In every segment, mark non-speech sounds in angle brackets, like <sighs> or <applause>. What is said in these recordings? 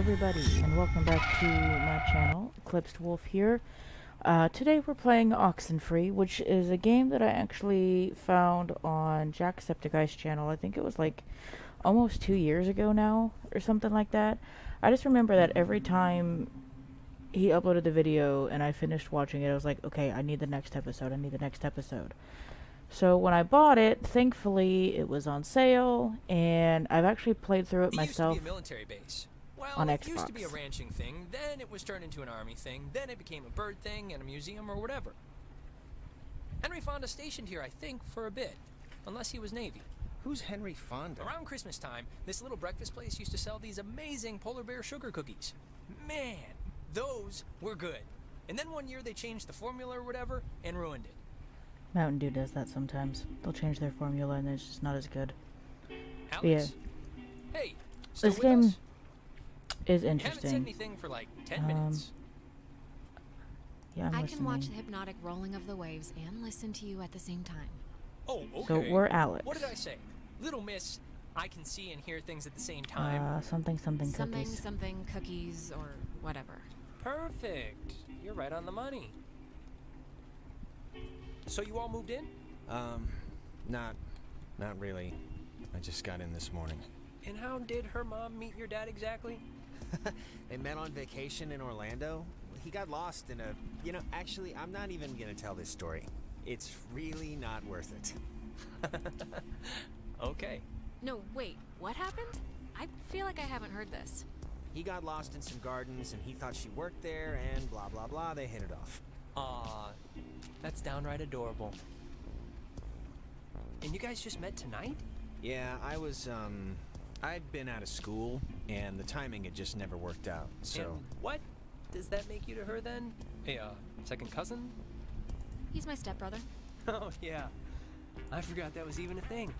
everybody, and welcome back to my channel, Eclipsed Wolf here. Uh, today we're playing Oxenfree, which is a game that I actually found on Jacksepticeye's channel. I think it was like almost two years ago now, or something like that. I just remember that every time he uploaded the video and I finished watching it, I was like, okay, I need the next episode, I need the next episode. So when I bought it, thankfully it was on sale, and I've actually played through it, It myself. used to be a military base. Well, on it used to be a ranching thing, then it was turned into an army thing, then it became a bird thing and a museum or whatever. Henry Fonda stationed here, I think, for a bit. Unless he was Navy. Who's Henry Fonda? Around Christmas time, this little breakfast place used to sell these amazing polar bear sugar cookies. Man, those were good. And then one year they changed the formula or whatever and ruined it. Mountain Dew does that sometimes. They'll change their formula and it's just not as good. Alex? Hey, still This with game us? Is interesting. anything for like 10 Um, minutes. Yeah, I'm I listening. can watch the hypnotic rolling of the waves and listen to you at the same time. Oh, okay. So we're Alex. What did I say? Little Miss, I can see and hear things at the same time. Uh, something, something something, cookies. something, cookies, or whatever. Perfect. You're right on the money. So you all moved in? Um, not, not really. I just got in this morning. And how did her mom meet your dad exactly? <laughs> They met on vacation in Orlando. He got lost in a. You know, actually, I'm not even gonna tell this story. It's really not worth it. <laughs> Okay. No, wait, what happened? I feel like I haven't heard this. He got lost in some gardens, and he thought she worked there, and blah blah blah. They hit it off. Aw, that's downright adorable. And you guys just met tonight? Yeah, I was. Um, I'd been out of school, and the timing had just never worked out. So. And what does that make you to her then? A uh, second cousin? He's my stepbrother. <laughs> Oh, yeah. I forgot that was even a thing.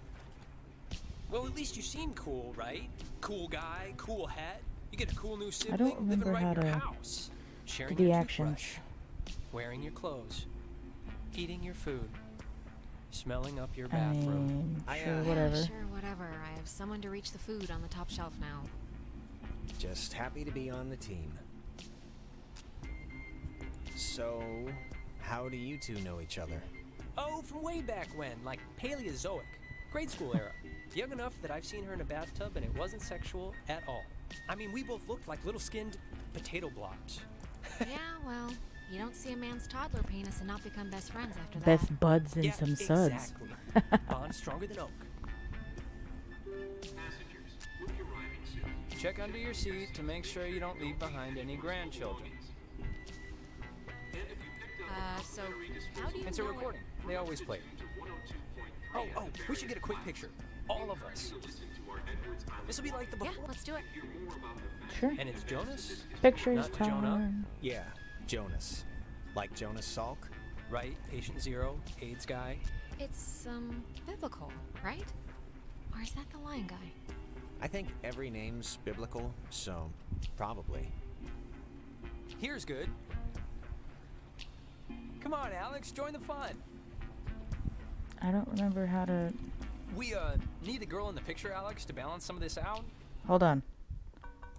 Well, at least you seem cool, right? Cool guy, cool hat. You get a cool new sibling don't living remember right how in your to house. Sharing do the actions. toothbrush, wearing your clothes, eating your food, smelling up your I bathroom. mean, I, sure, uh, whatever. Yeah, sure, whatever. I have someone to reach the food on the top shelf now. Just happy to be on the team. So, how do you two know each other? Oh, from way back when, like Paleozoic, grade school era. Young enough that I've seen her in a bathtub and it wasn't sexual at all. I mean, we both looked like little skinned potato blobs. <laughs> yeah, well, you don't see a man's toddler penis and not become best friends after that. Best buds and yeah, some suds. exactly. Bond <laughs> stronger than oak. Check under your seat to make sure you don't leave behind any grandchildren. Uh, so how do you It's a know it- recording. They always play. it. Oh, oh, we should get a quick picture. All of us. This will be like the book. Yeah, let's do it. Sure. And it's Jonas, Pictures not Jonah. Yeah, Jonas. Like Jonas Salk? right? Patient zero, AIDS guy. It's, um, biblical, right? Or is that the lion guy? I think every name's biblical, so probably. Here's good. Come on, Alex, join the fun. I don't remember how to. We uh need the girl in the picture, Alex, to balance some of this out. Hold on.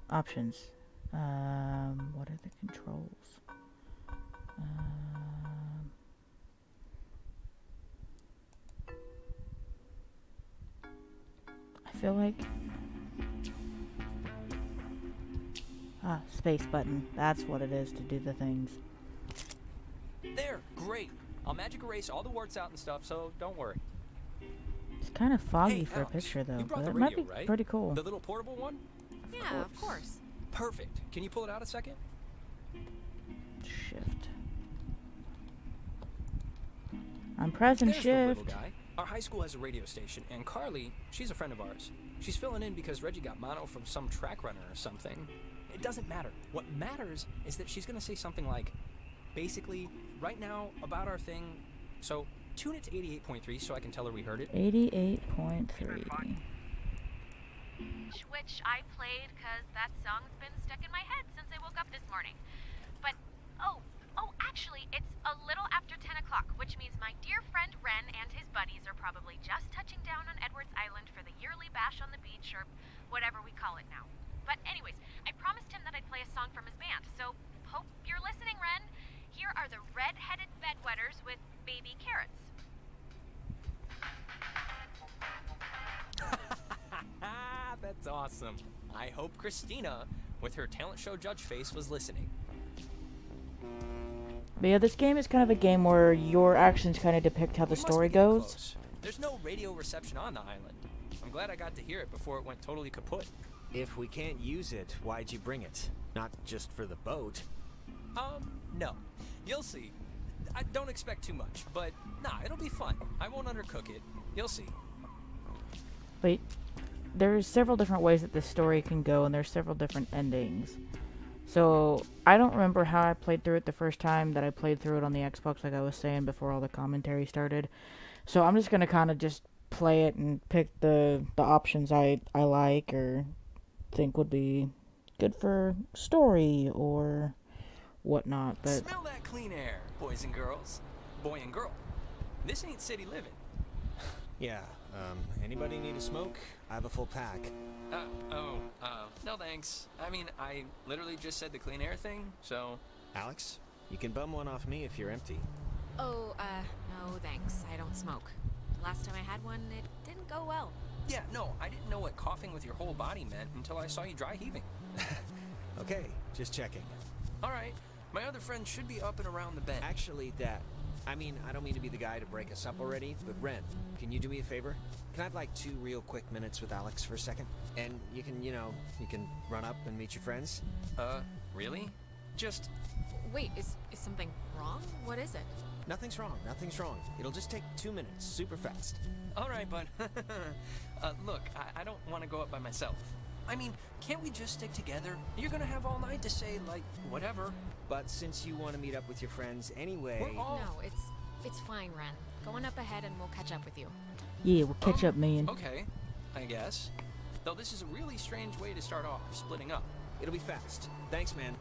Options. Um, what are the controls? Um, I feel like. Ah, space button. That's what it is to do the things. There, great. I'll magic erase all the warts out and stuff, so don't worry. It's kind of foggy Hey, for Alex, a picture, though, but the it might be right? pretty cool. The little portable one? Yeah, of course. Perfect. Can you pull it out a second? Shift. I'm pressing There's the shift. guy. Our high school has a radio station, and Carly, she's a friend of ours. She's filling in because Reggie got mono from some track runner or something. It doesn't matter. What matters is that she's gonna say something like, basically, right now about our thing. So tune it to 88.3 so I can tell her we heard it. 88.3. which I played because that song's been stuck in my head since I woke up this morning. But, oh, oh, actually, it's a little after 10 o'clock, which means my dear friend Ren and his buddies are probably just touching down on Edwards Island for the yearly bash on the beach or whatever we call it now. But anyways, I promised him that I'd play a song from his band. So hope you're listening, Ren. Here are the red-headed bedwetters with baby carrots. <laughs> That's awesome. I hope Christina, with her talent show judge face, was listening. But yeah, this game is kind of a game where your actions kind of depict how the We story goes. close. There's no radio reception on the island. I'm glad I got to hear it before it went totally kaput. If we can't use it, why'd you bring it? Not just for the boat. Um, no. You'll see. I don't expect too much, but nah, it'll be fun. I won't undercook it. You'll see. Wait, there's several different ways that this story can go, and there's several different endings. So I don't remember how I played through it the first time that I played through it on the Xbox, like I was saying before all the commentary started. So I'm just gonna kind of just play it and pick the the options I I like or think would be good for story or whatnot. But Smell that clean air, boys and girls. Boy and girl. This ain't city living. <laughs> Yeah, um, anybody need a smoke? I have a full pack. Uh, oh, uh, no thanks. I mean, I literally just said the clean air thing, so. Alex, you can bum one off me if you're empty. Oh, uh, no thanks. I don't smoke. The last time I had one, it didn't go well. Yeah, no, I didn't know what coughing with your whole body meant until I saw you dry heaving. <laughs> Okay, just checking. Alright, my other friend should be up and around the bend. Actually, that. I mean, I don't mean to be the guy to break us up already, but Ren, can you do me a favor? Can I have like two real quick minutes with Alex for a second? And you can, you know, you can run up and meet your friends? Uh, really? Just. Wait, is, is something wrong? What is it? Nothing's wrong, nothing's wrong. It'll just take two minutes, super fast. Alright, bud. <laughs> uh, look, I, I don't want to go up by myself. I mean, can't we just stick together? You're gonna have all night to say, like, whatever. But since you want to meet up with your friends anyway. We're all. No, it's it's fine, Ren. Going up ahead and we'll catch up with you. yeah, we'll catch up, man. Okay, I guess. Though this is a really strange way to start off, splitting up. It'll be fast. Thanks, man.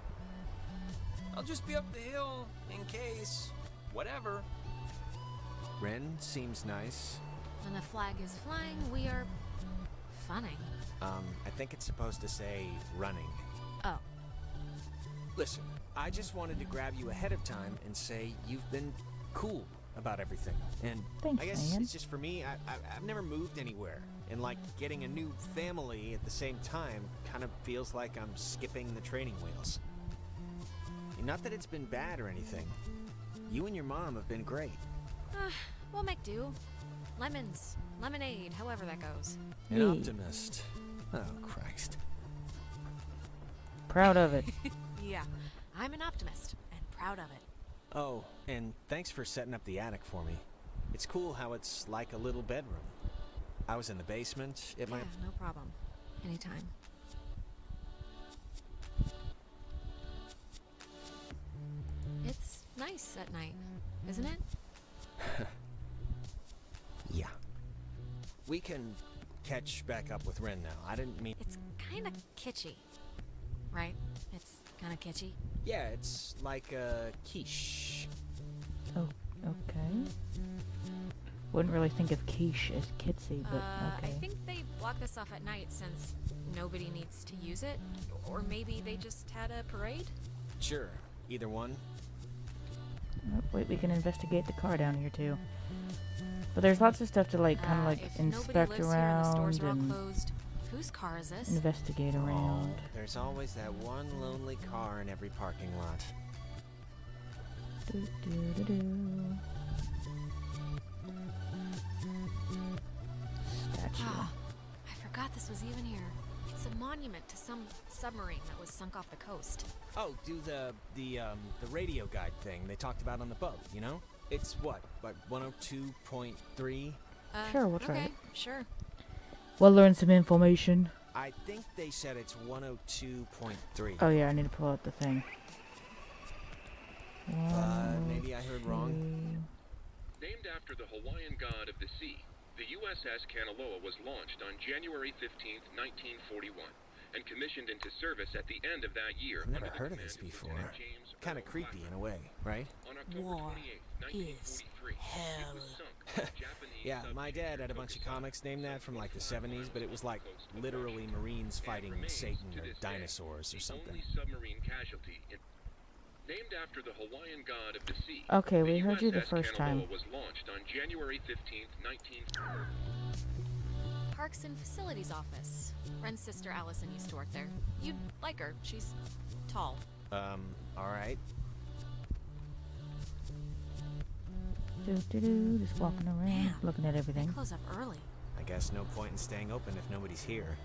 I'll just be up the hill in case. Whatever. Ren seems nice. When the flag is flying, we are funning. Um, I think it's supposed to say running. Oh, Listen, I just wanted to grab you ahead of time and say you've been cool about everything. And Thanks, I guess man. it's just for me, I, I, I've never moved anywhere. And like getting a new family at the same time kind of feels like I'm skipping the training wheels. Not that it's been bad or anything. You and your mom have been great. uh, we'll make do. Lemons, lemonade, however that goes. An Yeah. optimist. Oh, Christ. Proud of it. <laughs> Yeah, I'm an optimist and proud of it. Oh, and thanks for setting up the attic for me. It's cool how it's like a little bedroom. I was in the basement. It yeah, might. no problem. Anytime. Nice at night, isn't it? <laughs> Yeah. We can catch back up with Ren now. I didn't mean. It's kind of kitschy, right? It's kind of kitschy. Yeah, it's like a quiche. Oh, okay. Wouldn't really think of quiche as kitsy, but uh, okay. I think they block this off at night since nobody needs to use it, or maybe they just had a parade. Sure, either one. Oh, wait, we can investigate the car down here too. But there's lots of stuff to like, kind of Uh, like if inspect nobody lives here and the around stores and closed, whose car is this? investigate around. Oh, there's always that one lonely car in every parking lot. Do, do, do, do. Statue. Ah, I forgot this was even here. It's a monument to some submarine that was sunk off the coast. Oh, do the the um the radio guide thing they talked about on the boat. You know, it's what like 102.3. Uh, Sure, we'll try okay, it. Sure. We'll learn some information. I think they said it's 102.3. Oh yeah, I need to pull out the thing. Uh, maybe I heard wrong. Named after the Hawaiian god of the sea, the USS Kanaloa was launched on January 15, 1941, and commissioned into service at the end of that year. I've never heard of this before. Kind of creepy in a way, right? On October War 28, 1943, it hell. was sunk by the <laughs> Japanese Yeah, my dad had a bunch of comics named that from like the 70s, but it was like literally Marines fighting Satan or dinosaurs or something. Only submarine casualty in- Named after the Hawaiian god of the sea. Okay, we heard you the first time. was launched on January 15th, 19 Parks and Facilities Office. Ren's sister Allison used to work there. You'd like her. She's tall. Um, alright. Do, do, do, just walking around, Man, looking at They everything. close up early. I guess no point in staying open if nobody's here.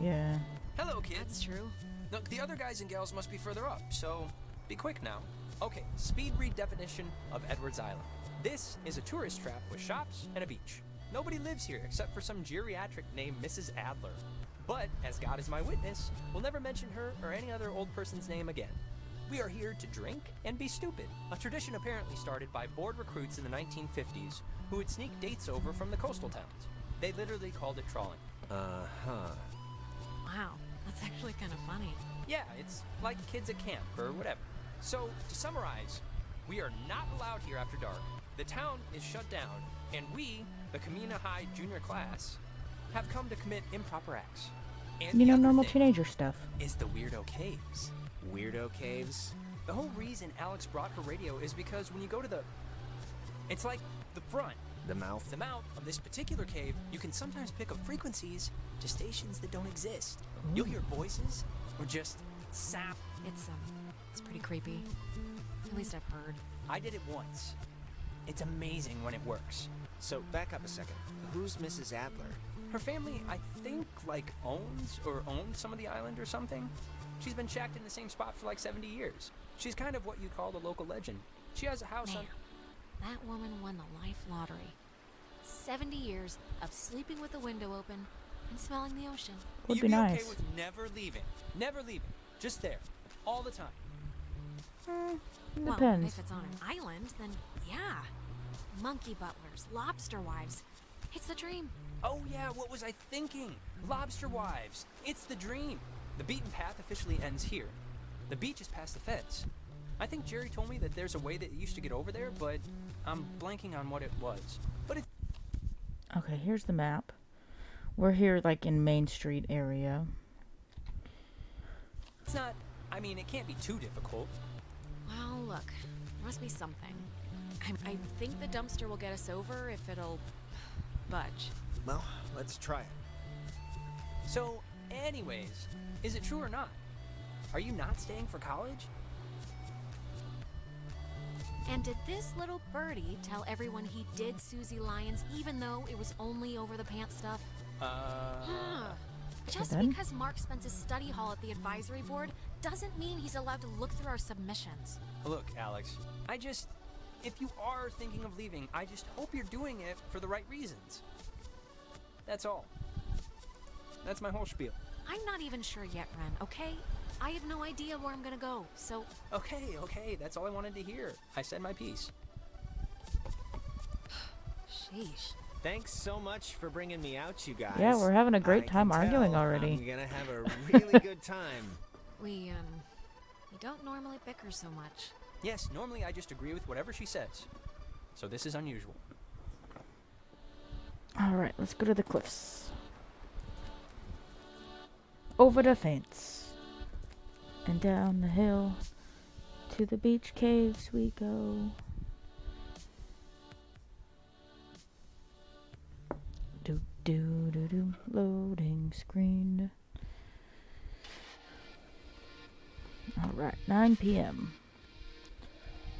Yeah. Hello, kids. That's true. Look, the other guys and gals must be further up, so be quick now. Okay, speed read definition of Edwards Island. This is a tourist trap with shops and a beach. Nobody lives here except for some geriatric named Mrs. Adler. But, as God is my witness, we'll never mention her or any other old person's name again. We are here to drink and be stupid, a tradition apparently started by bored recruits in the 1950s who would sneak dates over from the coastal towns. They literally called it trawling. Uh huh. Wow, that's actually kind of funny. Yeah, it's like kids at camp or whatever. So, to summarize, we are not allowed here after dark. The town is shut down, and we, the Camena High junior class, have come to commit improper acts. And You know, normal teenager stuff. is the weirdo caves. Weirdo caves? The whole reason Alex brought her radio is because when you go to the it's like the front, The mouth? the mouth of this particular cave, you can sometimes pick up frequencies to stations that don't exist. You'll hear voices or just sap It's um, it's pretty creepy. At least I've heard. I did it once. It's amazing when it works. So, back up a second. Who's Mrs. Adler? Her family, I think, like owns or owned some of the island or something. She's been shacked in the same spot for like 70 years. She's kind of what you'd call the local legend. She has a house on. Man, that woman won the life lottery. 70 years of sleeping with the window open and smelling the ocean. Would You'd be be nice. okay with never leaving. Never leaving. Just there. All the time. Mm, Well, if it's on an island, then yeah. Monkey butlers, lobster wives. It's the dream. Oh yeah, what was I thinking? Lobster wives. It's the dream. The beaten path officially ends here. The beach is past the fence. I think Jerry told me that there's a way that you used to get over there, but I'm blanking on what it was. But it Okay, here's the map. We're here, like, in Main Street area. it's not I mean, it can't be too difficult. Well, look, there must be something. I, I think the dumpster will get us over if it'll budge. Well, let's try it. So, anyways, is it true or not? Are you not staying for college? And did this little birdie tell everyone he did Susie Lyons even though it was only over the pants stuff? Uh Just because Mark spends his study hall at the advisory board doesn't mean he's allowed to look through our submissions. Look, Alex, I just. If you are thinking of leaving, I just hope you're doing it for the right reasons. That's all. That's my whole spiel. I'm not even sure yet, Ren, okay? I have no idea where I'm gonna go, so Okay, okay, that's all I wanted to hear. I said my piece. <sighs> sheesh. Thanks so much for bringing me out, you guys. Yeah, we're having a great I time arguing already. I'm gonna have a really <laughs> good time. We, um, we don't normally bicker so much. Yes, normally I just agree with whatever she says. So this is unusual. Alright, let's go to the cliffs. Over the fence. And down the hill. To the beach caves we go. Do do do do. Loading screen. Alright, 9 p.m.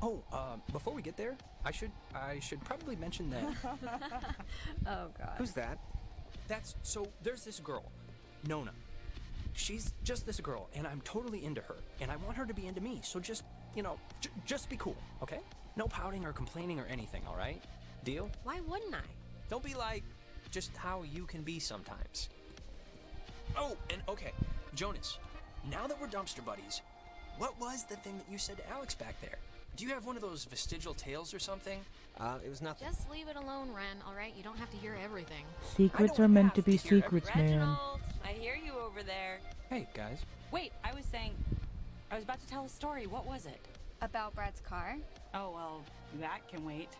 Oh, uh, before we get there, I should I should probably mention that <laughs> Oh god. Who's that? that's so there's this girl, Nona. She's just this girl, and I'm totally into her, and I want her to be into me. So just you know, j- just be cool, okay? No pouting or complaining or anything, all right? Deal? Why wouldn't I? Don't be like just how you can be sometimes. Oh, and okay, Jonas, now that we're dumpster buddies, what was the thing that you said to Alex back there? Do you have one of those vestigial tails or something? Uh, it was nothing. Just leave it alone, Ren, alright? You don't have to hear everything. Secrets are meant to be to hear secrets, man. Reginald, I hear you over there. Hey, guys. Wait, I was saying, I was about to tell a story. What was it? About Brad's car? Oh well, that can wait.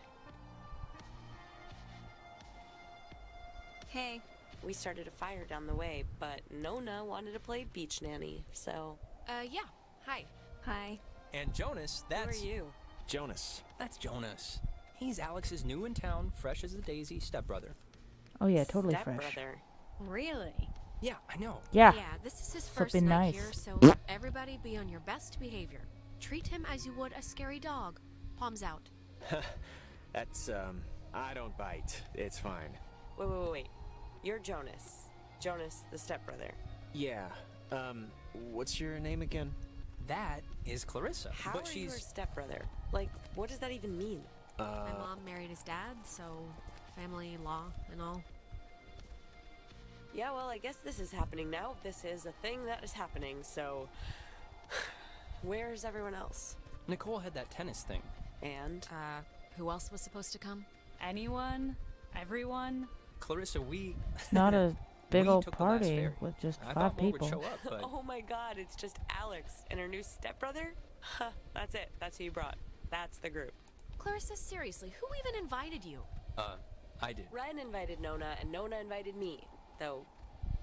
Hey. We started a fire down the way, but Nona wanted to play beach nanny, so. Uh, yeah. Hi. Hi. And Jonas, that's Who are you? Jonas. that's Jonas. He's Alex's new in town, fresh as a daisy stepbrother. Oh yeah, totally fresh. Stepbrother. Really? Yeah, I know. Yeah. Yeah, this is his first Flippin' night nice. here, so <coughs> everybody be on your best behavior. Treat him as you would a scary dog. Palms out. <laughs> That's, um, I don't bite. It's fine. Wait, wait, wait, wait. You're Jonas. Jonas, the stepbrother. Yeah. Um, what's your name again? That is Clarissa. How but are she's you her stepbrother? Like, what does that even mean? My Uh, mom married his dad, so family law and all. Yeah, well, I guess this is happening now. This is a thing that is happening, so. <sighs> Where's everyone else? Nicole had that tennis thing. And. Uh, who else was supposed to come? Anyone? Everyone? Clarissa, we It's not a <laughs> big We old took the last party with just I five people. up, Oh my god, it's just Alex and her new stepbrother? Huh, that's it. That's who you brought. That's the group. Clarissa, seriously, who even invited you? uh, I did. Ren invited Nona, and Nona invited me. Though,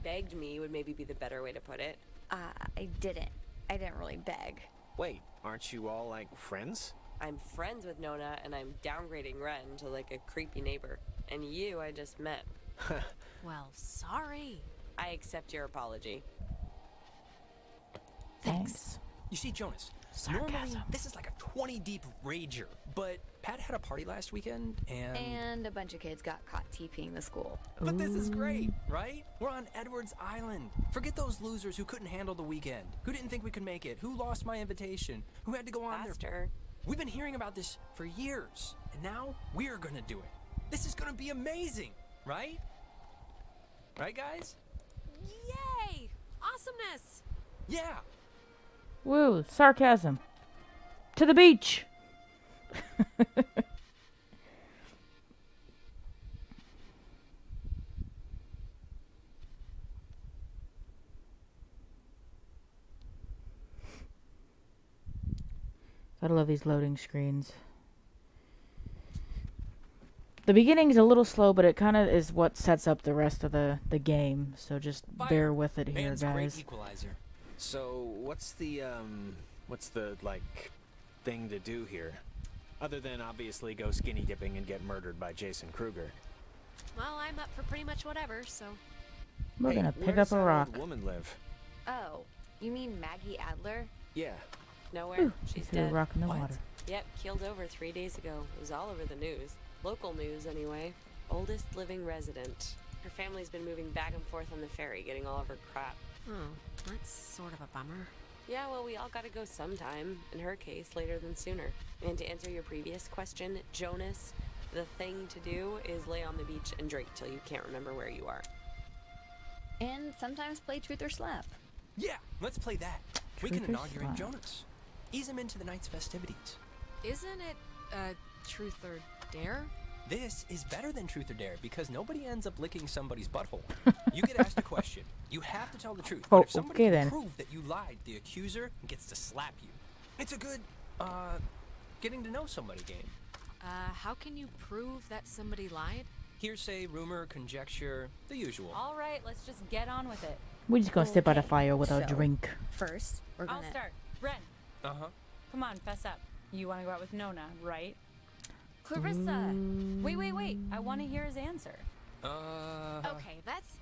begged me would maybe be the better way to put it. Uh, I didn't. I didn't really beg. wait, aren't you all like friends? I'm friends with Nona, and I'm downgrading Ren to like a creepy neighbor. And you, I just met. <laughs> Well, sorry. I accept your apology. Thanks. You see, Jonas, normally this is like a 20 deep rager, but Pat had a party last weekend, and. And a bunch of kids got caught TPing the school. But this is great, right? We're on Edwards Island. Forget those losers who couldn't handle the weekend, who didn't think we could make it, who lost my invitation, who had to go on their. Faster. We've been hearing about this for years, and now we're gonna do it. This is gonna be amazing, right? Right, guys? Yay! Awesomeness! Yeah! Woo, sarcasm. To the beach. <laughs> Gotta love these loading screens. The beginning's a little slow, but it kind of is what sets up the rest of the, the game. So just Fire. bear with it here, Man's great guys. equalizer. So, what's the, um, what's the, like, thing to do here? Other than obviously go skinny dipping and get murdered by Jason Krueger. Well, I'm up for pretty much whatever, so. We're Hey, gonna pick up a that old rock. woman live? Oh, you mean Maggie Adler? Yeah. Nowhere. Ooh, She's threw a dead. rock in the What? water. Yep, killed over three days ago. It was all over the news. Local news, anyway. Oldest living resident. Her family's been moving back and forth on the ferry, getting all of her crap. Oh, that's sort of a bummer. Yeah, well, we all gotta go sometime. In her case, later than sooner. And to answer your previous question, Jonas, the thing to do is lay on the beach and drink till you can't remember where you are. And sometimes play truth or slap. Yeah, let's play that. we can inaugurate slap? Jonas. Ease him into the night's festivities. Isn't it, uh, truth or dare? This is better than Truth or Dare because nobody ends up licking somebody's butthole. <laughs> you get asked a question. You have to tell the truth. Oh, but if somebody okay can then. prove that you lied, the accuser gets to slap you. It's a good, uh, getting to know somebody game. Uh, how can you prove that somebody lied? Hearsay, rumor, conjecture, the usual. All right, let's just get on with it. We're just gonna sit by the Okay, fire with our so- drink. First, we're I'll start. Ren, Uh huh. come on, fess up. You want to go out with Nona, right? Clarissa! Wait, wait, wait. I want to hear his answer. Uh. Okay, that's.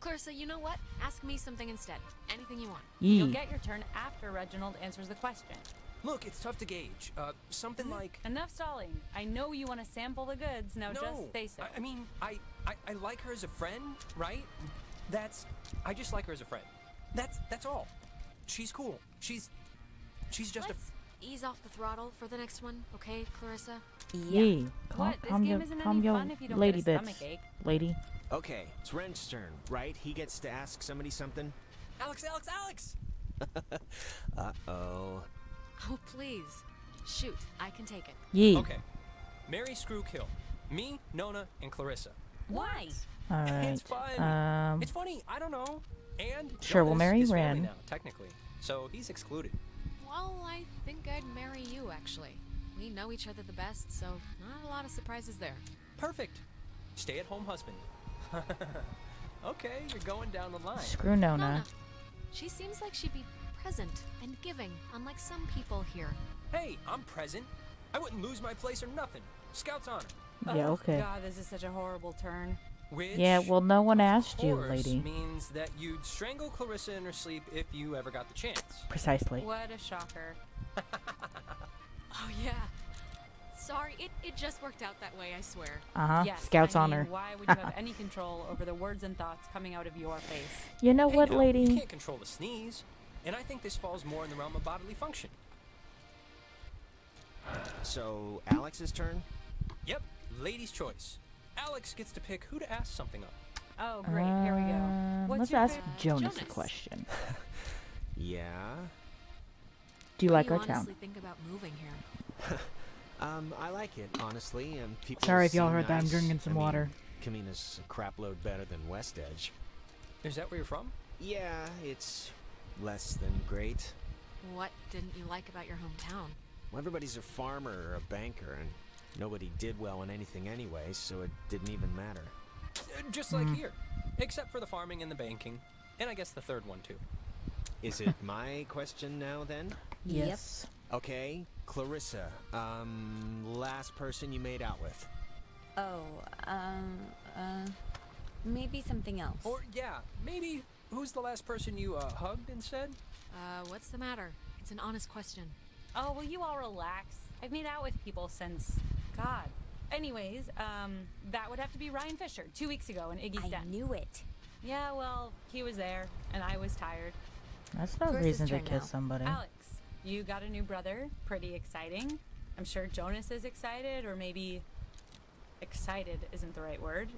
Clarissa, you know what? Ask me something instead. Anything you want. You'll get your turn after Reginald answers the question. Look, it's tough to gauge. Uh, something like. Enough stalling. I know you want to sample the goods. Now no. just say so. I, I mean, I, I, I like her as a friend, right? That's. I just like her as a friend. That's that's all. She's cool. She's. She's just Let's ease off the throttle for the next one, okay, Clarissa? Yeah. Yee. Calm, what? This calm game your, isn't calm any your fun if you don't lady get a bits, stomachache. lady. Okay, it's Ren's turn, right? He gets to ask somebody something? Alex, Alex, Alex. <laughs> Uh-oh. Oh, please. Shoot, I can take it. Yee. Okay. Marry, screw, kill. Me, Nona, and Clarissa. Why? All right. It's fun. Um. It's funny. I don't know. And Sure, we'll marry is Ren. now, technically. So he's excluded. Well, I think I'd marry you, actually. We know each other the best, so not a lot of surprises there. Perfect. Stay-at-home husband. <laughs> okay, you're going down the line. Screw Nona. Nona. She seems like she'd be present and giving, unlike some people here. Hey, I'm present. I wouldn't lose my place or nothing. Scout's honor. Yeah, Oh, okay. God, this is such a horrible turn. Which, Yeah, well, no one asked you, lady. means that you'd strangle Clarissa in her sleep if you ever got the chance. Precisely. What a shocker. <laughs> Oh, yeah. Sorry, it, it just worked out that way, I swear. Uh huh. yes, Scout's I mean, honor. Why would you have <laughs> any control over the words and thoughts coming out of your face? You know Hey, what, now, You lady? can't control the sneeze, and I think this falls more in the realm of bodily function. So, Alex's turn? Yep, lady's choice. Alex gets to pick who to ask something of. Oh, great. Here we go. Um, What's Let's ask fa- Jonas, a question. <laughs> Yeah. Do you What like do our town? think about moving here? <laughs> Um, I like it, honestly. Um, people Sorry if y'all seem heard that, I'm drinking some I mean, water. Camena's a crap load better than West Edge. Is that where you're from? Yeah, it's less than great. What didn't you like about your hometown? Well, everybody's a farmer or a banker, and nobody did well in anything anyway, so it didn't even matter. Uh, Just like Hmm. here, except for the farming and the banking, and I guess the third one too. Is it <laughs> my question now, then? Yep. Yes. Okay, Clarissa. Um, last person you made out with. Oh, um, uh, maybe something else. Or yeah, maybe who's the last person you uh, hugged and said? Uh, what's the matter? It's an honest question. Oh, will you all relax? I've made out with people since. God. Anyways, um, that would have to be Ryan Fisher, two weeks ago in Iggy's I Den. knew it. Yeah, well, he was there, and I was tired. That's no Clarissa's reason to kiss now. somebody. Alex, you got a new brother. Pretty exciting. I'm sure Jonas is excited, or maybe excited isn't the right word.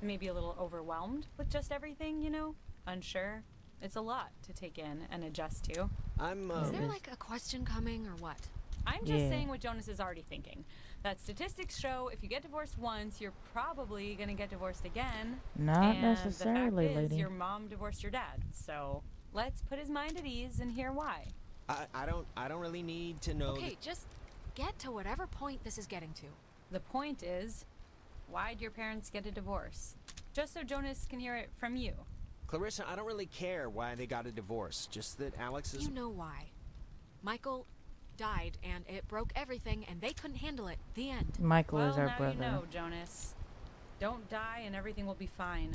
Maybe a little overwhelmed with just everything, you know? Unsure. It's a lot to take in and adjust to. I'm. Is Um, there like a question coming or what? I'm just Yeah. saying what Jonas is already thinking. That statistics show if you get divorced once, you're probably gonna get divorced again. Not and necessarily, the fact lady. Is your mom divorced your dad, so let's put his mind at ease and hear why. I, I don't. I don't really need to know. Okay, just get to whatever point this is getting to. The point is, why'd your parents get a divorce? Just so Jonas can hear it from you. Clarissa, I don't really care why they got a divorce. Just that Alex is. You know why. Michael died and it broke everything and they couldn't handle it. The end. Michael well, is our now brother. you know, Jonas. Don't die and everything will be fine.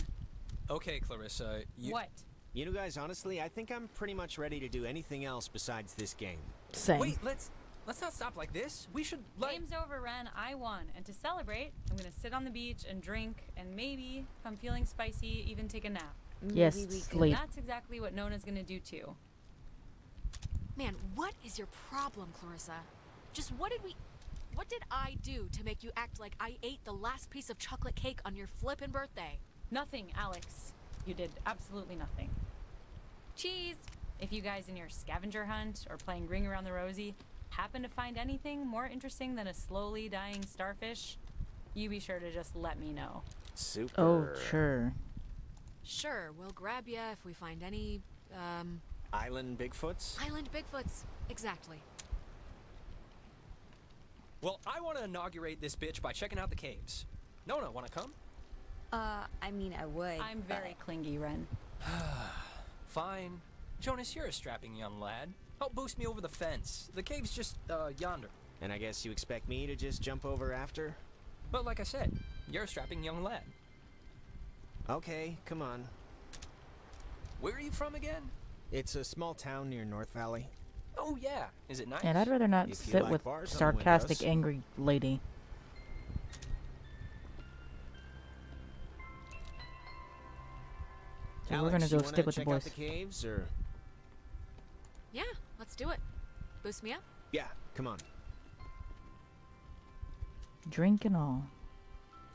Okay, Clarissa. You, what? You know, guys, honestly, I think I'm pretty much ready to do anything else besides this game. Same. Wait, let's let's not stop like this. We should like. Game's over, Ren. I won. And to celebrate, I'm gonna sit on the beach and drink and maybe, if I'm feeling spicy, even take a nap. Yes, Maybe we sleep. That's exactly what Nona's gonna do too. Man, what is your problem, Clarissa? Just what did we. What did I do to make you act like I ate the last piece of chocolate cake on your flippin' birthday? Nothing, Alex. You did absolutely nothing. Cheese! If you guys in your scavenger hunt or playing Ring Around the Rosie happen to find anything more interesting than a slowly dying starfish, you be sure to just let me know. Super. Oh, sure. Sure, we'll grab ya if we find any, um, Island Bigfoots? island Bigfoots. Exactly. Well, I want to inaugurate this bitch by checking out the caves. No, no, want to come? Uh, I mean, I would. I'm very but- clingy, Ren. <sighs> <sighs> <sighs> Fine. Jonas, you're a strapping young lad. Help boost me over the fence. The cave's just uh, yonder. And I guess you expect me to just jump over after? But like I said, you're a strapping young lad. Okay, come on. Where are you from again? It's a small town near North Valley. Oh yeah. Is it nice? And I'd rather not If sit like with bars sarcastic, windows. angry lady. So we're gonna go stick with the boys. the caves, or Yeah, let's do it. Boost me up. yeah, come on, Drink and all.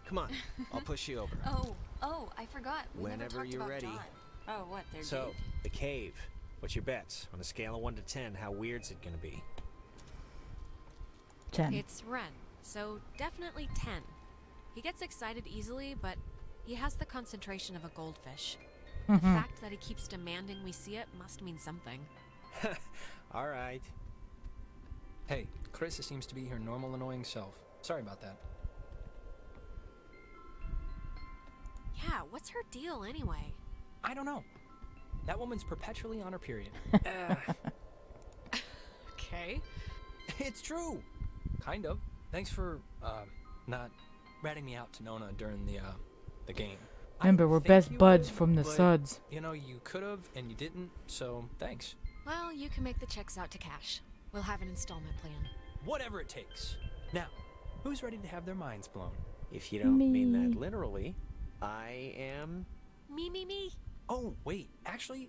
come on. I'll push you over. <laughs> Oh, oh, I forgot. We Whenever talked you're about ready. John. Oh, what? They're So, the cave. What's your bets? On a scale of one to ten, how weird's it gonna be? Ten. It's Ren, so definitely 10. He gets excited easily, but he has the concentration of a goldfish. The Mhm. fact that he keeps demanding we see it must mean something. <laughs> All right. Hey, Chris seems to be her normal annoying self. Sorry about that. Yeah, What's her deal anyway? I don't know. That woman's perpetually on her period. <laughs> uh, Okay. it's true. Kind of. Thanks for uh, not ratting me out to Nona during the uh, the game. I Remember, we're best buds would, from the but, suds. You know, you could have and you didn't, so thanks. Well, you can make the checks out to cash. We'll have an installment plan. Whatever it takes. Now, who's ready to have their minds blown? If you don't mean that literally, I am. Me, me, me. Oh, wait, actually,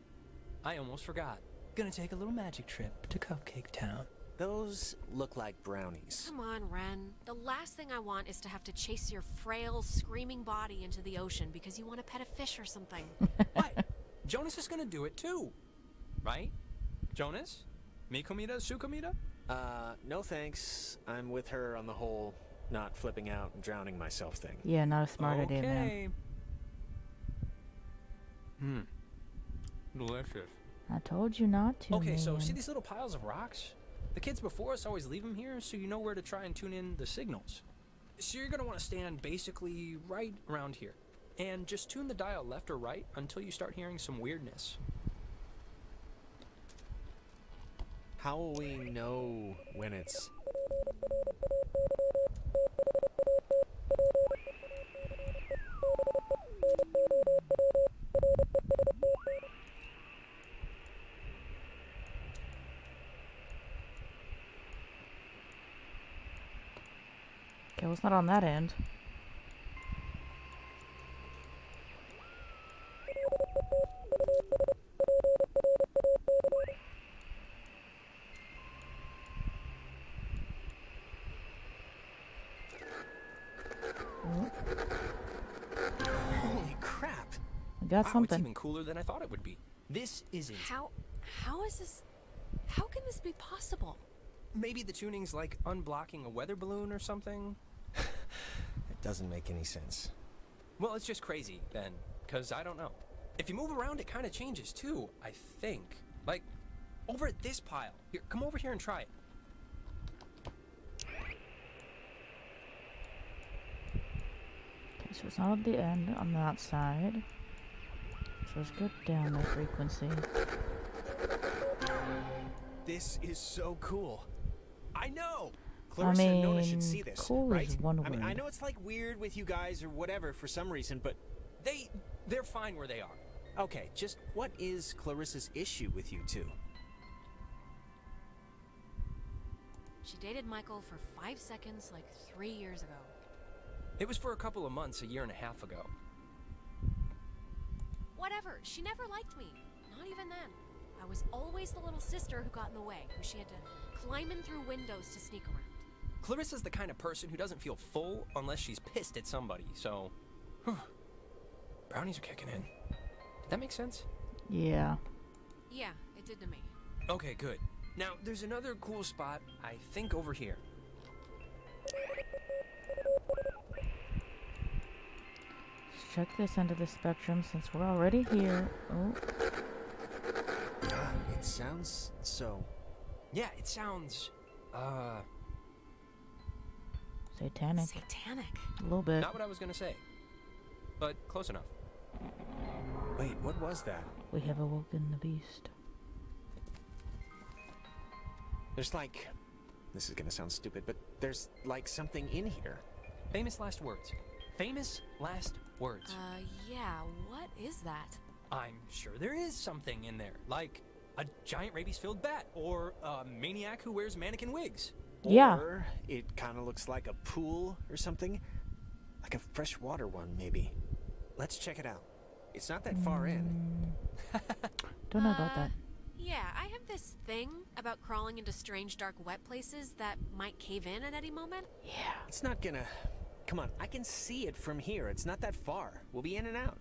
I almost forgot. Gonna take a little magic trip to Cupcake Town. Those look like brownies. Come on, Ren. The last thing I want is to have to chase your frail, screaming body into the ocean because you want to pet a fish or something. <laughs> What? Jonas is gonna do it too. Right? Jonas? Mikomita? Sukomita? Uh, no thanks. I'm with her on the whole not flipping out and drowning myself thing. Yeah, not a smart okay. idea, man. Hmm. Delicious. I told you not to. Okay, so see these little piles of rocks? The kids before us always leave them here so you know where to try and tune in the signals. So you're gonna want to stand basically right around here. And just tune the dial left or right until you start hearing some weirdness. How will we know when it's. It's not on that end. Holy crap! I got wow, something. it's even cooler than I thought it would be. This isn't. how how is this how can this be possible? Maybe the tuning's like unblocking a weather balloon or something? It doesn't make any sense. Well, it's just crazy then, because I don't know. If you move around, it kind of changes too, I think. Like, over at this pile. Here, come over here and try it. Okay, so it's not at the end on that side. So let's go down the frequency. This is so cool. I know! Clarissa and Nona should mean, see this, cool right? is one I mean, I know it's like weird with you guys or whatever for some reason, but They, they're fine where they are. okay, just what is Clarissa's issue with you two? She dated Michael for five seconds like three years ago. It was for a couple of months, a year and a half ago. Whatever, she never liked me. Not even then. I was always the little sister who got in the way, who she had to climb in through windows to sneak around. Clarissa's the kind of person who doesn't feel full unless she's pissed at somebody, so. whew. Brownies are kicking in. Did that make sense? Yeah. Yeah, it did to me. Okay, good. Now, there's another cool spot, I think over here. Let's check this end of the spectrum since we're already here. Oh, God, it sounds so. Yeah, it sounds. Uh. Satanic. Satanic. A little bit. Not what I was gonna say. But close enough. Wait, what was that? We have awoken the beast. There's like. This is gonna sound stupid, but there's like something in here. Famous last words. Famous last words. Uh, yeah, what is that? I'm sure there is something in there, like a giant rabies-filled bat, or a maniac who wears mannequin wigs. Yeah. Or it kind of looks like a pool or something. Like a freshwater one, maybe. Let's check it out. It's not that far in. <laughs> Don't know about Uh, that. Yeah, I have this thing about crawling into strange, dark, wet places that might cave in at any moment. Yeah. It's not gonna. Come on, I can see it from here. It's not that far. We'll be in and out.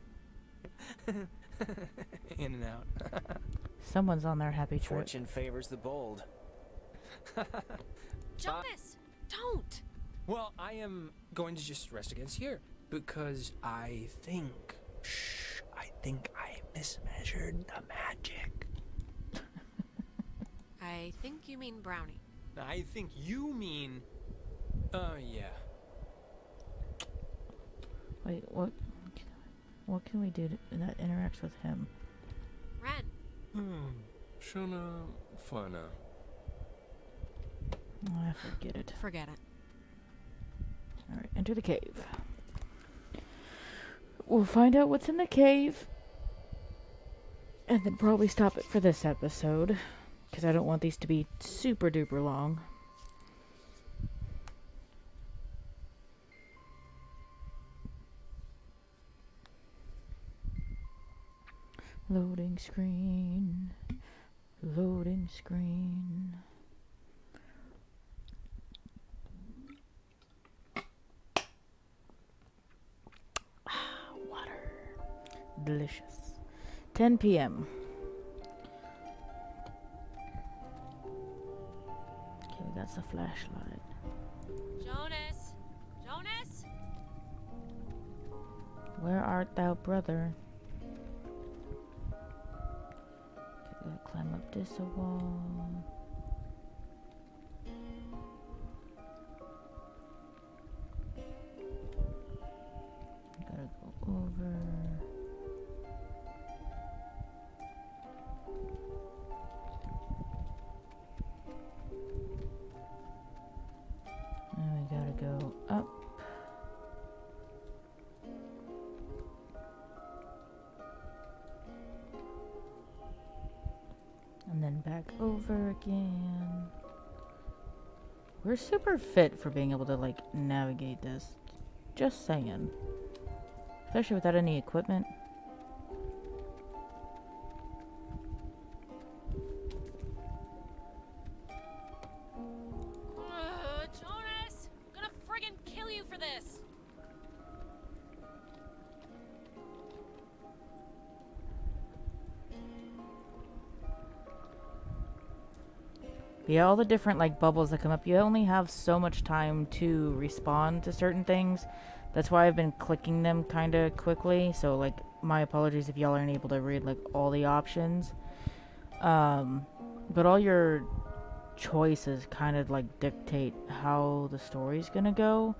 <laughs> in and out. <laughs> Someone's on their happy trip. Fortune favors the bold. Jonas, don't. well, I am going to just rest against here because I think, shh, I think I mismeasured the magic. <laughs> I think you mean brownie. I think you mean. Uh, yeah. Wait, what? What can we do to, that interacts with him? Ren, Hmm. Shona Fana. Oh, I forget it. forget it. Alright, enter the cave. We'll find out what's in the cave. And then probably stop it for this episode. Because I don't want these to be super duper long. Loading screen. Loading screen. Delicious. 10 p.m. Okay, that's a flashlight. Jonas! Jonas! Where art thou, brother? Okay, gotta climb up this wall. Gotta go over. Go up. And then back over again. We're super fit for being able to like navigate this. Just saying. Especially without any equipment. Yeah, all the different like bubbles that come up, you only have so much time to respond to certain things. That's why I've been clicking them kind of quickly. So like, my apologies if y'all aren't able to read like all the options. Um, but all your choices kind of like dictate how the story's gonna go.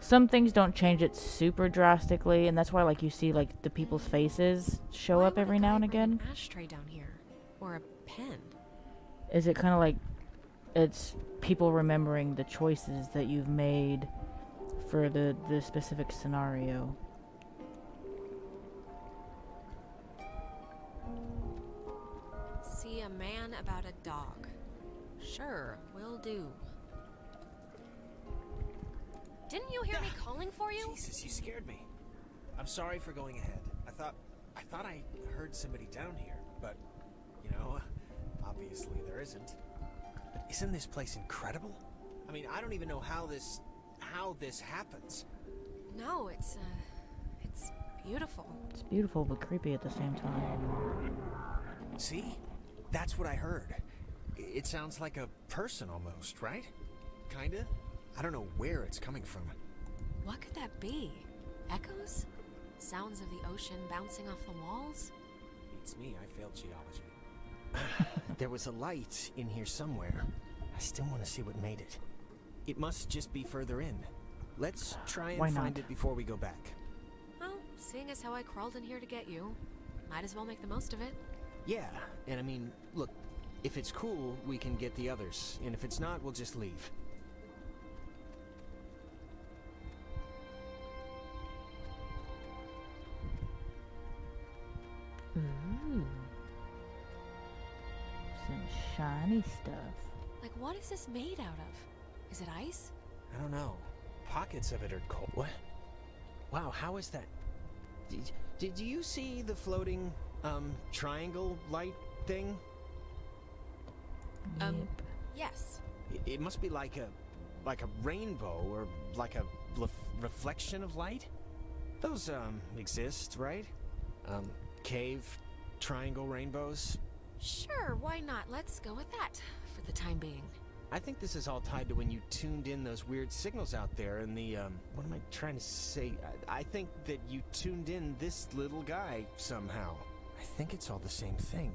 Some things don't change it super drastically, and that's why like you see like the people's faces show Why up every now and bring an again. ashtray down here. Or a pen. Is it kind of like it's people remembering the choices that you've made for the the specific scenario? See a man about a dog. Sure, will do. Didn't you hear me calling for you? Jesus, you scared me. I'm sorry for going ahead. I thought I thought I heard somebody down here, but you know, obviously there isn't. But isn't this place incredible? I mean, I don't even know how this how this happens. No, it's uh it's beautiful. It's beautiful but creepy at the same time. See? That's what I heard. It sounds like a person almost, right? Kinda? I don't know where it's coming from. What could that be? Echoes? Sounds of the ocean bouncing off the walls? Beats me, I failed geology. <laughs> there was a light in here somewhere. I still want to see what made it. It must just be further in. Let's try and find it before we go back. Well, seeing as how I crawled in here to get you, might as well make the most of it. Yeah, and I mean, look, if it's cool, we can get the others, and if it's not, we'll just leave. Ooh. Some shiny stuff. Like, what is this made out of? Is it ice? I don't know. Pockets of it are cold. What? Wow, how is that? Did, did you see the floating, um, triangle light thing? Um, Yes. It, it must be like a, like a rainbow or like a lef- reflection of light. Those um exist, right? Um, cave, triangle rainbows. Sure, why not? Let's go with that for the time being. I think this is all tied to when you tuned in those weird signals out there and the, um, what am I trying to say? I, I think that you tuned in this little guy somehow. I think it's all the same thing.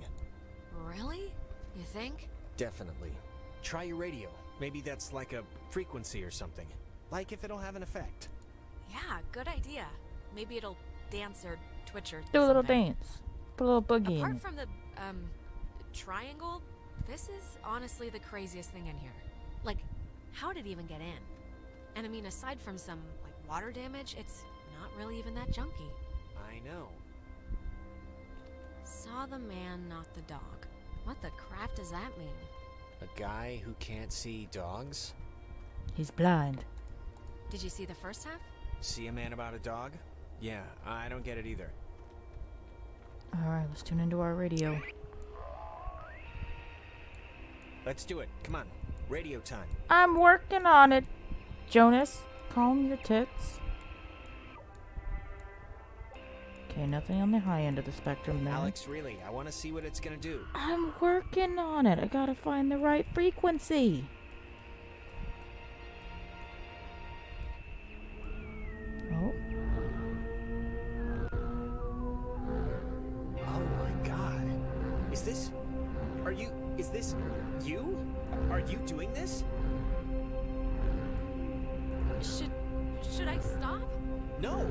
Really? You think? Definitely. Try your radio. Maybe that's like a frequency or something. Like if it'll have an effect. Yeah, good idea. Maybe it'll dance or twitch or Do a little dance. Put a little boogie in Apart it. from the um triangle, this is honestly the craziest thing in here. Like, how did it even get in? And I mean, aside from some like water damage, it's not really even that junky. I know. Saw the man, not the dog. What the crap does that mean? A guy who can't see dogs? He's blind. Did you see the first half? See a man about a dog? Yeah, I don't get it either. Alright, let's tune into our radio. Let's do it. Come on. Radio time. I'm working on it. Jonas, calm your tits. Okay, nothing on the high end of the spectrum there. Alex, really, I want to see what it's gonna do. I'm working on it. I gotta find the right frequency. No!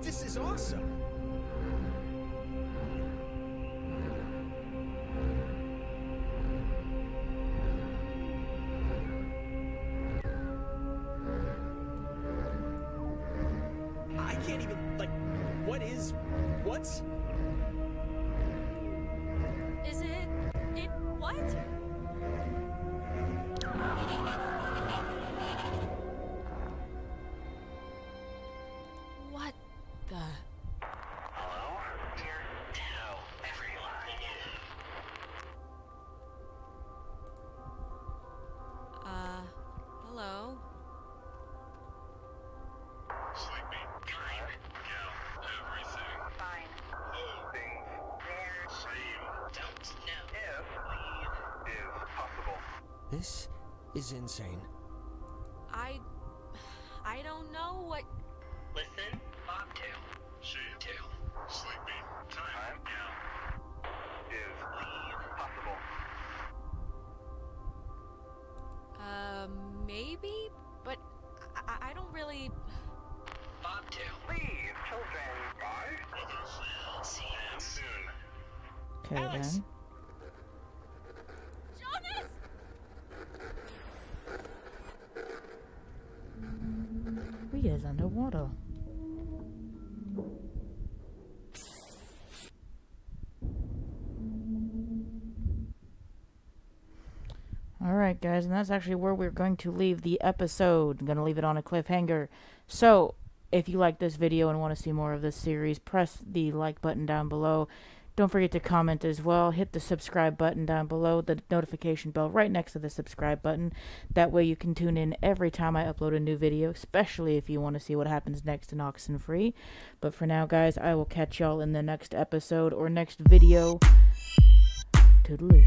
This is awesome! Is insane. I I don't know what Listen. Bobtail. Shade. Tail. Sleepy. Time. Now. Is. Leave. Possible. uh maybe, but I, I don't really Bobtail. Leave. Children. Bye. Will see you soon. okay Alex! then. Guys, and that's actually where we're going to leave the episode. I'm going to leave it on a cliffhanger. So, if you like this video and want to see more of this series, press the like button down below. Don't forget to comment as well. Hit the subscribe button down below, the notification bell right next to the subscribe button. That way you can tune in every time I upload a new video, especially if you want to see what happens next in Oxenfree. But for now, guys, I will catch y'all in the next episode or next video. Toodaloo.